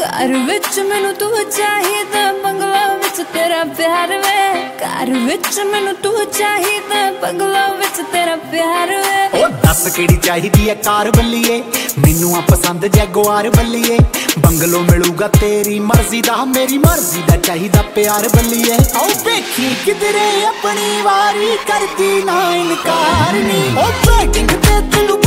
ਘਰ ਵਿੱਚ ਮੈਨੂੰ ਤੂੰ ਚਾਹੀਦਾ, ਬੰਗਲਾ ਵਿੱਚ ਤੇਰਾ ਪਿਆਰ ਵੇ। ਘਰ ਵਿੱਚ ਮੈਨੂੰ ਤੂੰ ਚਾਹੀਦਾ, ਬੰਗਲਾ ਵਿੱਚ ਤੇਰਾ ਪਿਆਰ ਵੇ। ਉਹ ਦੱਸ ਕਿਹੜੀ ਚਾਹੀਦੀ ਐ ਕਾਰ ਬੱਲੀਏ? ਮੈਨੂੰ ਆ ਪਸੰਦ ਜੈਗੁਆਰ ਬੱਲੀਏ। ਬੰਗਲੋ ਮਿਲੂਗਾ ਤੇਰੀ ਮਰਜ਼ੀ ਦਾ, ਮੇਰੀ ਮਰਜ਼ੀ ਦਾ ਚਾਹੀਦਾ ਪਿਆਰ ਬੱਲੀਏ। ਆਓ ਵੇਖੀ ਕਿਧਰੇ ਆਪਣੀ ਵਾਰੀ ਕਰਦੀ ਨਾ ਇਨਕਾਰ ਨੀ। ਉਹ ਬੈਟਿੰਗ ਤੇ ਤੈਨੂੰ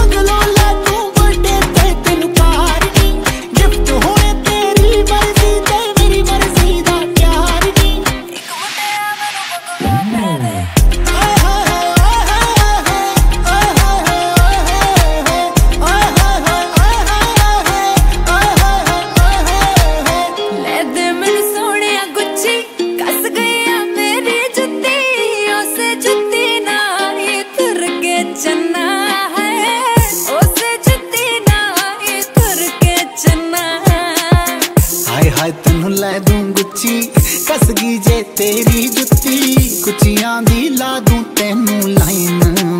ਦੂੰ ਗੁੱਚੀ ਗਈ ਜੇ ਤੇਰੀ ਜੁੱਤੀ। ਕੁਚੀਆਂ ਦੀ ਲਾ ਦੂੰ ਤੈਨੂੰ ਲਾਈਨ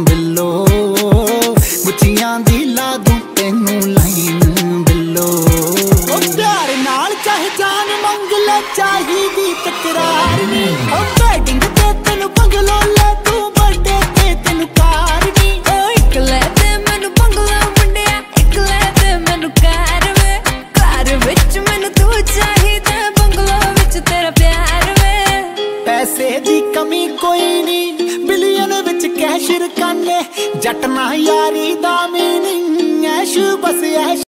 ਬਿੱਲੋ। ਗੁੱਚੀਆਂ ਦੀ ਲਾ ਦੂੰ ਤੈਨੂੰ ਲਾਈਨ ਬਿੱਲੋ। ਉਹ ਪਿਆਰ ਨਾਲ ਚਾਹੇ ਜਾਨ ਮੰਗ ਲੈ, ਚਾਹੀਦੀ ਤਕਰਾਰ ਨਹੀਂ ਪੈਸੇ ਦੀ ਕਮੀ ਕੋਈ ਨਹੀਂ ਬਿਲੀਅਨ ਵਿੱਚ ਕੈਸ਼ ਰਕਾਨੇ ਜੱਟ ਨਾ ਯਾਰੀ ਦਾ ਮੀਨਿੰਗ ਐਸ਼ ਬਸ ਐਸ਼।